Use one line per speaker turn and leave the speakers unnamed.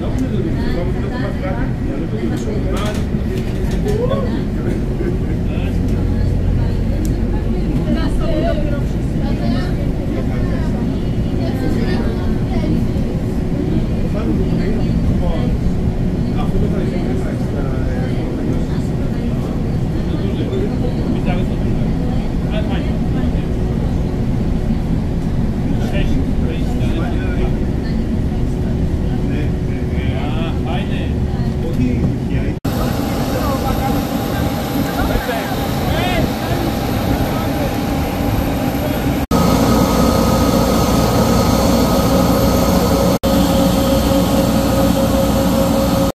Dat bedoel We Dat bedoel ik.